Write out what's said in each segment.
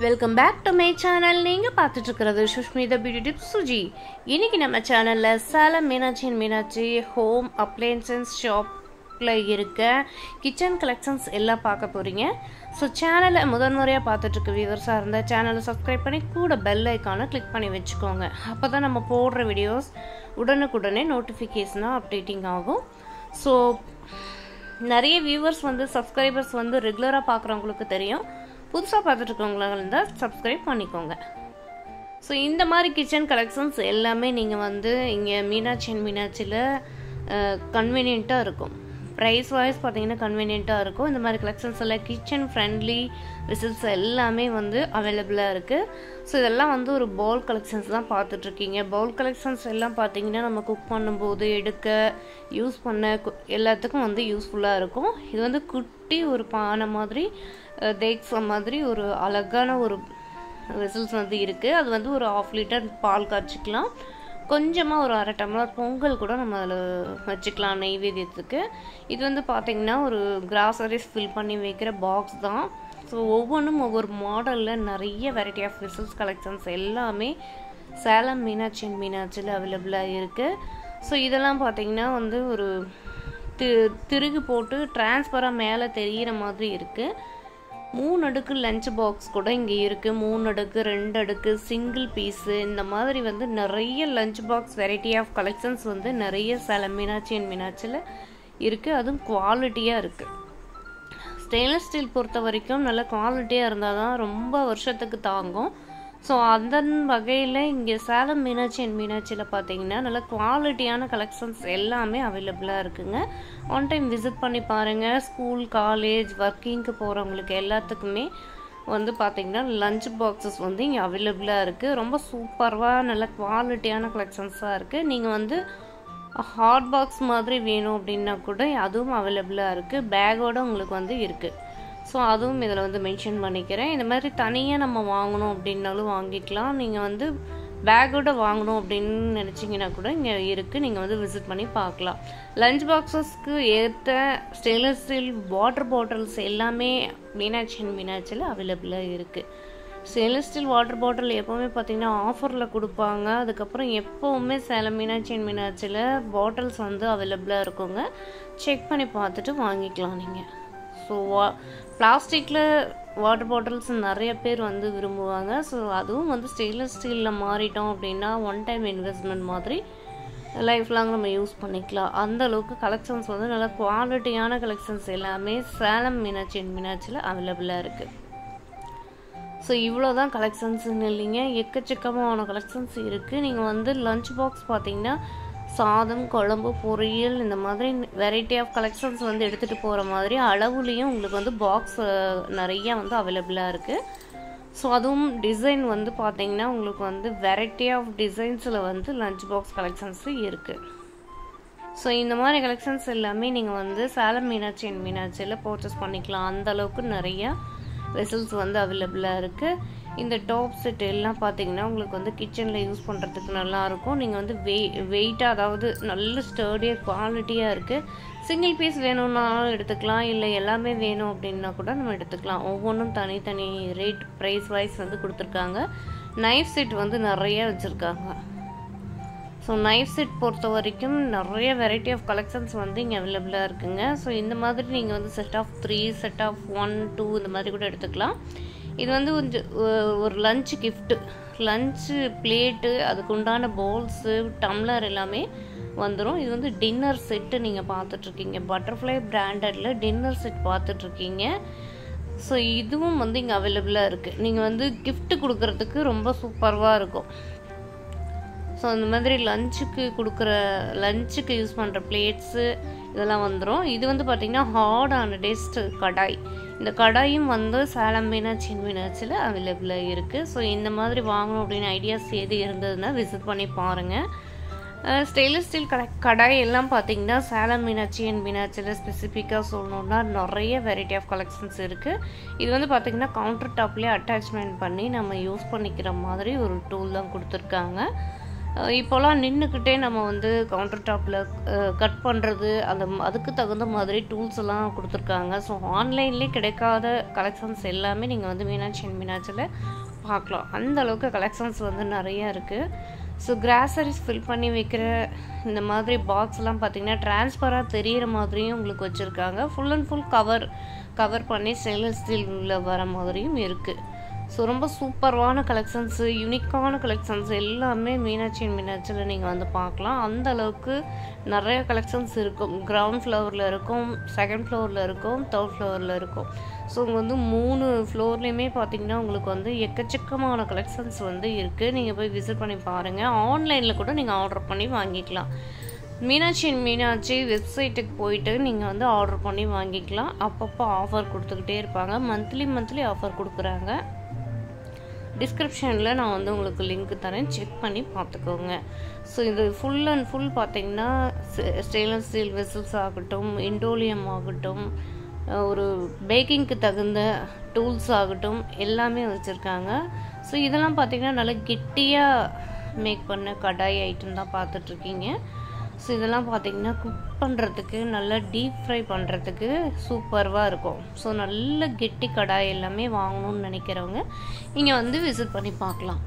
Welcome back to my channel நீங்கள் பார்த்துட்ருக்கிறது Sushmita beauty tip Suji இன்னைக்கு நம்ம சேனலில் Salem Meenakshi and Meenakshi home appliances ஷாப்பில் இருக்க கிச்சன் கலெக்ஷன்ஸ் எல்லாம் பார்க்க போகிறீங்க ஸோ சேனலை முதன்முறையாக பார்த்துட்ருக்க வியூவர்ஸாக இருந்தால் சேனலை சப்ஸ்கிரைப் பண்ணி கூட பெல் ஐக்கானை கிளிக் பண்ணி வச்சுக்கோங்க. அப்போ தான் நம்ம போடுற வீடியோஸ் உடனுக்குடனே நோட்டிஃபிகேஷனாக அப்டேட்டிங் ஆகும். ஸோ நிறைய வியூவர்ஸ் வந்து சப்ஸ்கிரைபர்ஸ் வந்து ரெகுலராக பார்க்குறவங்களுக்கு தெரியும். புதுசாக பார்த்துட்ருக்கவங்களா இருந்தால் சப்ஸ்கிரைப் பண்ணிக்கோங்க. ஸோ இந்த மாதிரி கிச்சன் கலெக்ஷன்ஸ் எல்லாமே நீங்கள் வந்து இங்கே மீனாட்சி அண்ட் மீனாட்சியில் கன்வீனியண்ட்டாக இருக்கும். ப்ரைஸ் வைஸ் பார்த்தீங்கன்னா கன்வீனியண்ட்டாக இருக்கும். இந்த மாதிரி கலெக்ஷன்ஸ் எல்லாம் கிச்சன் ஃப்ரெண்ட்லி ரிசல்ட்ஸ் எல்லாமே வந்து அவைலபிளாக இருக்குது ஸோ இதெல்லாம் வந்து ஒரு பவுல் கலெக்ஷன்ஸ் தான் பார்த்துட்ருக்கீங்க. பவுல் கலெக்ஷன்ஸ் எல்லாம் பார்த்தீங்கன்னா நம்ம குக் பண்ணும்போது எடுக்க யூஸ் பண்ண கு- எல்லாத்துக்கும் வந்து யூஸ்ஃபுல்லாக இருக்கும். இது வந்து குட்டி ஒரு பானை மாதிரி தேக்ஸ மாதிரி ஒரு அழகான ஒரு விசில்ஸ் வந்து இருக்குது அது வந்து ஒரு ஆஃப் லிட்டர் பால் காய்ச்சிக்கலாம். கொஞ்சமாக ஒரு அரை டம்ளர் பொங்கல் கூட நம்ம அதில் வச்சுக்கலாம் நெய்வேத்தியத்துக்கு. இது வந்து பார்த்திங்கன்னா ஒரு கிராசரிஸ் ஃபில் பண்ணி வைக்கிற பாக்ஸ் தான். ஸோ ஒவ்வொன்றும் ஒவ்வொரு மாடலில் நிறைய வெரைட்டி ஆஃப் ரிசல்ட்ஸ் கலெக்ஷன்ஸ் எல்லாமே சேலம் மீனாட்சி அண்ட் மீனாட்சியில் அவைலபிளாக இருக்குது ஸோ இதெல்லாம் பார்த்திங்கன்னா வந்து ஒரு தி திருகு போட்டு டிரான்ஸ்பராக மேலே தெரிகிற மாதிரி இருக்குது மூணு அடுக்கு லஞ்ச் பாக்ஸ் கூட இங்கே இருக்குது மூணு அடுக்கு ரெண்டு அடுக்கு சிங்கிள் பீஸு இந்த மாதிரி வந்து நிறைய lunch box variety of collections வந்து நிறைய சேலம் மீனாட்சி அண்ட் மீனாட்சியில் இருக்குது அதுவும் குவாலிட்டியாக இருக்குது ஸ்டெயின்லெஸ் ஸ்டீல் பொறுத்த வரைக்கும் நல்ல குவாலிட்டியாக இருந்தால் தான் ரொம்ப வருஷத்துக்கு தாங்கும். ஸோ அந்த வகையில் இங்கே சேலம் மீனாட்சி அண்ட் மீனாட்சியில் பார்த்தீங்கன்னா நல்ல குவாலிட்டியான கலெக்ஷன்ஸ் எல்லாமே அவைலபிளாக இருக்குங்க. ஒன் டைம் விசிட் பண்ணி பாருங்கள் ஸ்கூல் காலேஜ் ஒர்க்கிங்க்கு போகிறவங்களுக்கு எல்லாத்துக்குமே வந்து பார்த்தீங்கன்னா லஞ்ச் பாக்ஸஸ் வந்து இங்கே அவைலபிளாக இருக்குது ரொம்ப சூப்பராக நல்ல குவாலிட்டியான கலெக்ஷன்ஸாக இருக்குது நீங்கள் வந்து ஹாட் பாக்ஸ் மாதிரி வேணும் அப்படின்னா கூட அதுவும் அவைலபிளாக இருக்குது பேக்கோடு உங்களுக்கு வந்து இருக்குது ஸோ அதுவும் இதில் வந்து மென்ஷன் பண்ணிக்கிறேன். இந்த மாதிரி தனியாக நம்ம வாங்கணும் அப்படின்னாலும் வாங்கிக்கலாம். நீங்கள் வந்து பேக்கோட வாங்கணும் அப்படின்னு நினச்சிங்கன்னா கூட இங்கே இருக்குது நீங்கள் வந்து விசிட் பண்ணி பார்க்கலாம். லஞ்ச் பாக்ஸஸ்க்கு ஏற்ற ஸ்டெயின்லெஸ் ஸ்டீல் வாட்டர் பாட்டில்ஸ் எல்லாமே மீனாட்சி அண்ட் மீனாட்சியில் அவைலபிளாக இருக்குது ஸ்டெயின்லெஸ் ஸ்டீல் வாட்டர் பாட்டில் எப்போவுமே பார்த்தீங்கன்னா ஆஃபரில் கொடுப்பாங்க. அதுக்கப்புறம் எப்போவுமே சேலம் மீனாட்சி அண்ட் மீனாட்சியில் பாட்டில்ஸ் வந்து அவைலபிளாக இருக்குங்க. செக் பண்ணி பார்த்துட்டு வாங்கிக்கலாம் நீங்கள் ஸோ வா பிளாஸ்டிக்கில் வாட்டர் பாட்டில்ஸ் நிறைய பேர் வந்து விரும்புவாங்க. ஸோ அதுவும் வந்து ஸ்டெயின்லெஸ் ஸ்டீலில் மாறிட்டோம் அப்படின்னா ஒன் டைம் இன்வெஸ்ட்மெண்ட் மாதிரி லைஃப் லாங் நம்ம யூஸ் பண்ணிக்கலாம். அந்த அளவுக்கு கலெக்ஷன்ஸ் வந்து நல்ல குவாலிட்டியான கலெக்ஷன்ஸ் எல்லாமே சேலம் மீனாட்சி அண்ட் மீனாட்சியில் அவைலபிளாக இருக்குது ஸோ இவ்வளோ தான் கலெக்ஷன்ஸ்னு இல்லைங்க. எக்கச்சக்கமான கலெக்ஷன்ஸ் இருக்குது நீங்கள் வந்து லஞ்ச் பாக்ஸ் பார்த்தீங்கன்னா சாதம் குழம்பு பொரியல் இந்த மாதிரி வெரைட்டி ஆஃப் கலெக்ஷன்ஸ் வந்து எடுத்துகிட்டு போகிற மாதிரி அளவுலேயும் உங்களுக்கு வந்து பாக்ஸ் நிறைய வந்து அவைலபிளாக இருக்குது ஸோ அதுவும் டிசைன் வந்து பார்த்தீங்கன்னா உங்களுக்கு வந்து வெரைட்டி ஆஃப் டிசைன்ஸில் வந்து லஞ்ச் பாக்ஸ் கலெக்ஷன்ஸு இருக்குது ஸோ இந்த மாதிரி கலெக்ஷன்ஸ் எல்லாமே நீங்கள் வந்து சேலம் மீனாட்சி அண்ட் மீனாட்சியில் பர்ச்சேஸ் பண்ணிக்கலாம். அந்த அளவுக்கு நிறைய வெசல்ஸ் வந்து அவைலபிளாக இருக்குது இந்த டாப் செட் எல்லாம் பார்த்தீங்கன்னா உங்களுக்கு வந்து கிச்சனில் யூஸ் பண்ணுறதுக்கு நல்லாயிருக்கும். நீங்கள் வந்து வெய் வெயிட்டாக அதாவது நல்ல ஸ்டர்டியாக குவாலிட்டியாக இருக்குது சிங்கிள் பீஸ் வேணும்னாலும் எடுத்துக்கலாம். இல்லை எல்லாமே வேணும் அப்படின்னா கூட நம்ம எடுத்துக்கலாம். ஒவ்வொன்றும் தனித்தனி ரேட் ப்ரைஸ் வைஸ் வந்து கொடுத்துருக்காங்க. நைஃப் செட் வந்து நிறைய வச்சுருக்காங்க. ஸோ நைஃப் செட் பொறுத்த வரைக்கும் நிறைய வெரைட்டி ஆஃப் கலெக்ஷன்ஸ் வந்து இங்கே அவைலபிளாக இருக்குங்க. ஸோ இந்த மாதிரி நீங்கள் வந்து set of three set of one two இந்த மாதிரி கூட எடுத்துக்கலாம். இது வந்து கொஞ்சம் ஒரு லஞ்ச் கிஃப்ட்டு லஞ்சு பிளேட்டு அதுக்கு உண்டான பவுல்ஸு டம்ளர் எல்லாமே வந்துடும் இது வந்து டின்னர் செட்டு நீங்கள் பார்த்துட்ருக்கீங்க பட்டர்ஃப்ளை பிராண்டடில் டின்னர் செட் பார்த்துட்ருக்கீங்க ஸோ இதுவும் வந்து இங்கே அவைலபிளாக இருக்குது நீங்கள் வந்து கிஃப்ட்டு கொடுக்கறதுக்கு ரொம்ப சூப்பராக இருக்கும். ஸோ அந்த மாதிரி லஞ்சுக்கு கொடுக்குற லஞ்சுக்கு யூஸ் பண்ணுற பிளேட்ஸு இதெல்லாம் வந்துடும் இது வந்து பார்த்திங்கன்னா ஹார்டான டேஸ்ட் கடாய். இந்த கடாயும் வந்து சேலம் மீனாட்சி மீனாட்சியில் அவைலபிளாக இருக்குது ஸோ இந்த மாதிரி வாங்கணும் அப்படின்னு ஐடியாஸ் எது இருந்ததுன்னா விசிட் பண்ணி பாருங்கள் ஸ்டெயின்லெஸ் ஸ்டீல் கடை கடாய் எல்லாம் பார்த்தீங்கன்னா சேலம் மீனாட்சி அண்ட் மீனாட்சியில் ஸ்பெசிஃபிக்காக சொல்லணுன்னா நிறைய வெரைட்டி ஆஃப் கலெக்ஷன்ஸ் இருக்குது இது வந்து பார்த்திங்கன்னா கவுண்டர் டாப்லேயே அட்டாச்மெண்ட் பண்ணி நம்ம யூஸ் பண்ணிக்கிற மாதிரி ஒரு டூல் தான் கொடுத்துருக்காங்க. இப்போலாம் நின்றுக்கிட்டே நம்ம வந்து கவுண்டர் டாப்பில் கட் பண்ணுறது அந்த அதுக்கு தகுந்த மாதிரி டூல்ஸ் எல்லாம் கொடுத்துருக்காங்க. ஸோ ஆன்லைன்லேயே கிடைக்காத கலெக்ஷன்ஸ் எல்லாமே நீங்கள் வந்து மீனாட்சி அண்ட் மீனாட்சியில் பார்க்கலாம். அந்த அளவுக்கு கலெக்ஷன்ஸ் வந்து நிறையா இருக்குது ஸோ கிராசரிஸ் ஃபில் பண்ணி வைக்கிற இந்த மாதிரி பாக்ஸ்லாம் பார்த்திங்கன்னா டிரான்ஸ்பராக தெரியிற மாதிரியும் உங்களுக்கு வச்சுருக்காங்க. Full and full cover cover பண்ணி ஸ்டெயின்லெஸ் உள்ள வர மாதிரியும் இருக்குது ஸோ ரொம்ப சூப்பர்வான கலெக்ஷன்ஸு யூனிக்கான கலெக்ஷன்ஸ் எல்லாமே மீனாட்சி அண்ட் மீனாட்சியில் நீங்கள் வந்து பார்க்கலாம். அந்த அளவுக்கு நிறைய கலெக்ஷன்ஸ் இருக்கும். கிரவுண்ட் ஃப்ளோரில் இருக்கும் செகண்ட் ஃப்ளோரில் இருக்கும் தேர்ட் ஃப்ளோரில் இருக்கும். ஸோ இங்கே வந்து மூணு ஃப்ளோர்லேயுமே பார்த்தீங்கன்னா உங்களுக்கு வந்து எக்கச்சக்கமான கலெக்ஷன்ஸ் வந்து இருக்குது நீங்கள் போய் விசிட் பண்ணி பாருங்கள் ஆன்லைனில் கூட நீங்கள் ஆர்டர் பண்ணி வாங்கிக்கலாம். மீனாட்சி அண்ட் மீனாட்சி வெப்சைட்டுக்கு போயிட்டு நீங்கள் வந்து ஆர்டர் பண்ணி வாங்கிக்கலாம். அப்பப்போ ஆஃபர் கொடுத்துக்கிட்டே இருப்பாங்க. மந்த்லி மந்த்லி ஆஃபர் கொடுக்குறாங்க. டிஸ்கிரிப்ஷனில் நான் வந்து உங்களுக்கு லிங்க் தரேன். செக் பண்ணி பார்த்துக்கோங்க. ஸோ இது ஃபுல் அண்ட் ஃபுல் பார்த்தீங்கன்னா ஸ்டெயின்லெஸ் ஸ்டீல் வெசல்ஸ் ஆகட்டும் இண்டோலியம் ஆகட்டும் ஒரு பேக்கிங்க்கு தகுந்த டூல்ஸ் ஆகட்டும் எல்லாமே வச்சுருக்காங்க. ஸோ இதெல்லாம் பார்த்தீங்கன்னா நல்லா கெட்டியாக மேக் பண்ண கடாய் ஐட்டம் தான் பார்த்துட்ருக்கீங்க ஸோ இதெல்லாம் பார்த்தீங்கன்னா குக் பண்ணுறதுக்கு நல்லா டீப் ஃப்ரை பண்ணுறதுக்கு சூப்பர்வாக இருக்கும். ஸோ நல்ல கெட்டி கடாய் எல்லாமே வாங்கணும்னு நினைக்கிறவங்க இங்கே வந்து விசிட் பண்ணி பார்க்கலாம்.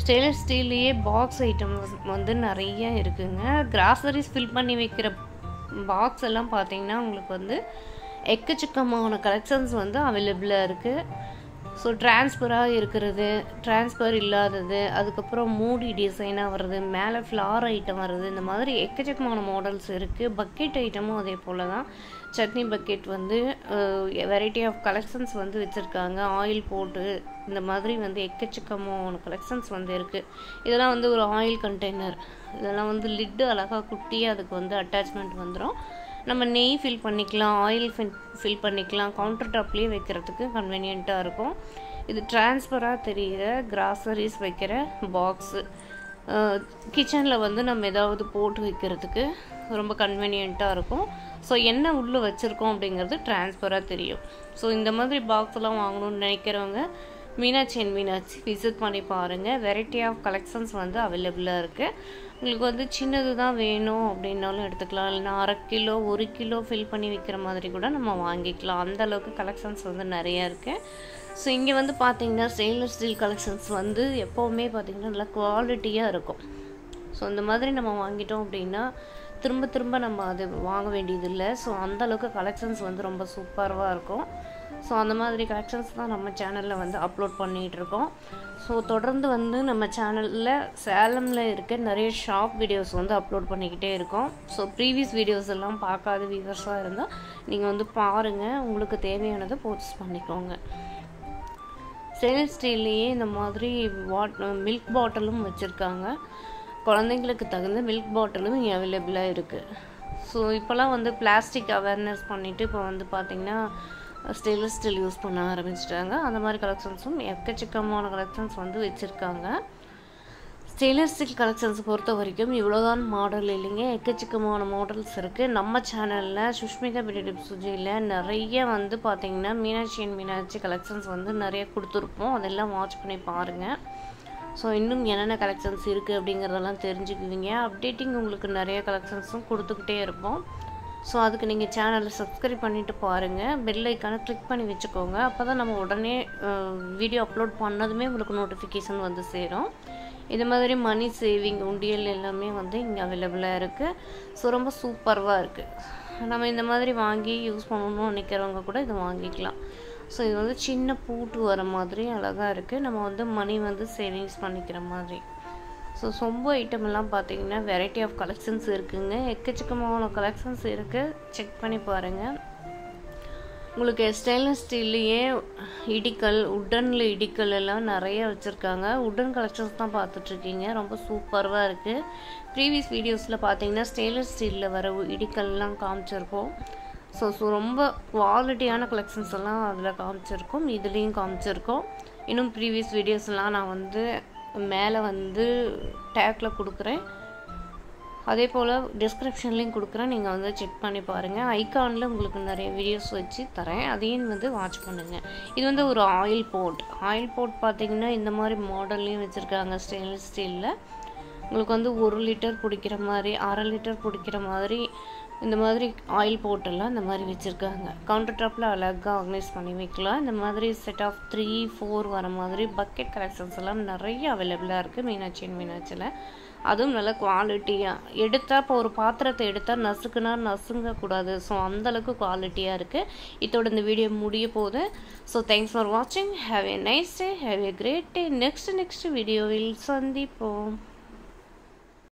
ஸ்டெயின்லெஸ் ஸ்டீல்லையே பாக்ஸ் ஐட்டம் வந்து நிறைய இருக்குங்க. கிராசரிஸ் ஃபில் பண்ணி வைக்கிற பாக்ஸ் எல்லாம் பார்த்தீங்கன்னா உங்களுக்கு வந்து எக்கச்சக்கமான கலெக்ஷன்ஸ் வந்து அவைலபிளாக இருக்குது ஸோ டிரான்ஸ்பராக இருக்கிறது டிரான்ஸ்பர் இல்லாதது அதுக்கப்புறம் மூடி டிசைனாக வர்றது மேலே ஃப்ளார் ஐட்டம் வர்றது இந்த மாதிரி எக்கச்சக்கமான மாடல்ஸ் இருக்குது பக்கெட் ஐட்டமும் அதே போல் தான். சட்னி பக்கெட் வந்து வெரைட்டி ஆஃப் கலெக்ஷன்ஸ் வந்து வச்சுருக்காங்க. ஆயில் போட்டு இந்த மாதிரி வந்து எக்கச்சக்கமான கலெக்ஷன்ஸ் வந்து இருக்குது இதெல்லாம் வந்து ஒரு ஆயில் கண்டெய்னர் இதெல்லாம் வந்து லிட்டு அழகாக குட்டி அதுக்கு வந்து அட்டாச்மெண்ட் வந்துடும் நம்ம நெய் ஃபில் பண்ணிக்கலாம் ஆயில் ஃபில் ஃபில் பண்ணிக்கலாம். கவுண்டர் டாப்லேயே வைக்கிறதுக்கு கன்வீனியண்ட்டாக இருக்கும். இது டிரான்ஸ்பராக தெரிகிற கிராசரிஸ் வைக்கிற பாக்ஸு கிச்சனில் வந்து நம்ம ஏதாவது போட்டு வைக்கிறதுக்கு ரொம்ப கன்வீனியண்ட்டாக இருக்கும். ஸோ என்ன உள்ளே வச்சுருக்கோம் அப்படிங்கிறது டிரான்ஸ்பராக தெரியும். ஸோ இந்த மாதிரி பாக்ஸ்லாம் வாங்கணும்னு நினைக்கிறவங்க மீனாட்சி அண்ட் மீனாட்சி விசிட் பண்ணி பாருங்கள் வெரைட்டி ஆஃப் கலெக்ஷன்ஸ் வந்து அவைலபிளாக இருக்குது உங்களுக்கு வந்து சின்னது தான் வேணும் அப்படின்னாலும் எடுத்துக்கலாம். இல்லைனா அரை கிலோ ஒரு கிலோ ஃபில் பண்ணி விற்கிற மாதிரி கூட நம்ம வாங்கிக்கலாம். அந்த அளவுக்கு கலெக்ஷன்ஸ் வந்து நிறைய இருக்குது ஸோ இங்கே வந்து பார்த்தீங்கன்னா ஸ்டெயின்லெஸ் ஸ்டீல் கலெக்ஷன்ஸ் வந்து எப்போவுமே பார்த்திங்கன்னா நல்லா குவாலிட்டியாக இருக்கும். ஸோ இந்த மாதிரி நம்ம வாங்கிட்டோம் அப்படின்னா திரும்ப திரும்ப நம்ம அது வாங்க வேண்டியதில்லை. ஸோ அந்தளவுக்கு கலெக்ஷன்ஸ் வந்து ரொம்ப சூப்பராக இருக்கும். ஸோ அந்த மாதிரி கலெக்ஷன்ஸ் தான் நம்ம சேனலில் வந்து அப்லோட் பண்ணிகிட்டு இருக்கோம் ஸோ தொடர்ந்து வந்து நம்ம சேனலில் சேலமில் இருக்க நிறைய ஷாப் வீடியோஸ் வந்து அப்லோட் பண்ணிக்கிட்டே இருக்கோம். ஸோ ப்ரீவியஸ் வீடியோஸ் எல்லாம் பார்க்காத வியூவர்ஸாக இருந்தால் நீங்கள் வந்து பாருங்கள் உங்களுக்கு தேவையானதை போஸ்ட் பண்ணிக்கோங்க. ஸ்டெயின்லெஸ் ஸ்டீல்லையே இந்த மாதிரி வாட் மில்க் பாட்டிலும் வச்சுருக்காங்க. குழந்தைங்களுக்கு தகுந்த மில்க் பாட்டிலும் இங்கே அவைலபிளாக இருக்குது ஸோ இப்போல்லாம் வந்து பிளாஸ்டிக் அவேர்னஸ் பண்ணிவிட்டு இப்போ வந்து பார்த்திங்கன்னா ஸ்டெயின்லெஸ் ஸ்டீல் யூஸ் பண்ண ஆரம்பிச்சிட்டாங்க. அந்த மாதிரி கலெக்ஷன்ஸும் எக்கச்சக்கமான கலெக்ஷன்ஸ் வந்து வச்சுருக்காங்க. ஸ்டெயின்லெஸ் ஸ்டீல் கலெக்ஷன்ஸ் பொறுத்த வரைக்கும் இவ்வளோதான் மாடல் இல்லைங்க. எக்கச்சக்கமான மாடல்ஸ் இருக்குது நம்ம சேனலில் சுஷ்மிதா பிடிடிப் சுஜியில் நிறைய வந்து பார்த்திங்கன்னா மீனாட்சி அண்ட் மீனாட்சி கலெக்ஷன்ஸ் வந்து நிறைய கொடுத்துருப்போம். அதெல்லாம் வாட்ச் பண்ணி பாருங்கள் ஸோ இன்னும் என்னென்ன கலெக்ஷன்ஸ் இருக்குது அப்படிங்கிறதெல்லாம் தெரிஞ்சுக்குவீங்க. அப்டேட்டிங் உங்களுக்கு நிறைய கலெக்ஷன்ஸும் கொடுத்துக்கிட்டே இருப்போம். ஸோ அதுக்கு நீங்கள் சேனலை சப்ஸ்கிரைப் பண்ணிவிட்டு பாருங்கள் பெல் ஐக்கானை கிளிக் பண்ணி வச்சுக்கோங்க. அப்போ தான் நம்ம உடனே வீடியோ அப்லோட் பண்ணதுமே உங்களுக்கு நோட்டிஃபிகேஷன் வந்து சேரும். இது மாதிரி மணி சேவிங் உண்டியல் எல்லாமே வந்து இங்கே அவைலபிளாக இருக்குது ஸோ ரொம்ப சூப்பர்வாக இருக்குது நம்ம இந்த மாதிரி வாங்கி யூஸ் பண்ணணும்னு நினைக்கிறவங்க கூட இதை வாங்கிக்கலாம். ஸோ இது வந்து சின்ன பூட்டு வர மாதிரி அழகாக இருக்குது நம்ம வந்து மணி வந்து சேவிங்ஸ் பண்ணிக்கிற மாதிரி. ஸோ சொம்பு ஐட்டமெல்லாம் பார்த்தீங்கன்னா வெரைட்டி ஆஃப் கலெக்ஷன்ஸ் இருக்குங்க. எக்கச்சக்கமான கலெக்ஷன்ஸ் இருக்குது செக் பண்ணி பாருங்கள் உங்களுக்கு ஸ்டெயின்லெஸ் ஸ்டீல்லையே இடிக்கல் உட்டனில் இடிக்கல் எல்லாம் நிறைய வச்சுருக்காங்க. உட்டன் கலெக்ஷன்ஸ் தான் பார்த்துட்ருக்கீங்க ரொம்ப சூப்பராக இருக்குது ப்ரீவியஸ் வீடியோஸில் பார்த்தீங்கன்னா ஸ்டெயின்லெஸ் ஸ்டீலில் வர இடிக்கல்லாம் காமிச்சிருக்கோம். ஸோ ஸோ ரொம்ப குவாலிட்டியான கலெக்ஷன்ஸ் எல்லாம் அதில் காமிச்சிருக்கோம். இதுலேயும் காமிச்சிருக்கோம். இன்னும் ப்ரீவியஸ் வீடியோஸ்லாம் நான் வந்து மேலே வந்து டேக்கில் கொடுக்குறேன். அதே போல் டிஸ்கிரிப்ஷன்லேயும் கொடுக்குறேன். நீங்கள் வந்து செக் பண்ணி பாருங்கள் ஐகானில் உங்களுக்கு நிறைய வீடியோஸ் வச்சு தரேன். அதையும் வந்து வாட்ச் பண்ணுங்கள் இது வந்து ஒரு ஆயில் போட் ஆயில் போட் பார்த்தீங்கன்னா இந்த மாதிரி மாடல்லையும் வச்சுருக்காங்க. ஸ்டெயின்லெஸ் ஸ்டீலில் உங்களுக்கு வந்து ஒரு லிட்டர் பிடிக்கிற மாதிரி அரை லிட்டர் பிடிக்கிற மாதிரி இந்த மாதிரி ஆயில் போட்டெல்லாம் இந்த மாதிரி வச்சுருக்காங்க. கவுண்டர் டாப்பில் அழகாக ஆர்கனைஸ் பண்ணி வைக்கலாம். இந்த மாதிரி செட் ஆஃப் த்ரீ ஃபோர் வர மாதிரி பக்கெட் கலெக்ஷன்ஸ் எல்லாம் நிறைய அவைலபிளாக இருக்குது மீனாட்சி அண்ட் மீனாட்சியில் அதுவும் நல்ல குவாலிட்டியாக எடுத்தால் இப்போ ஒரு பாத்திரத்தை எடுத்தால் நசுக்குனா நசுங்கக்கூடாது ஸோ அந்தளவுக்கு குவாலிட்டியாக இருக்குது இதோட இந்த வீடியோ முடிய போகுது. ஸோ தேங்க்ஸ் ஃபார் வாட்சிங் have a nice day have a great day next next வீடியோவில் சந்திப்போம்.